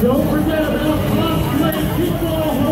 Don't forget about cross-play people.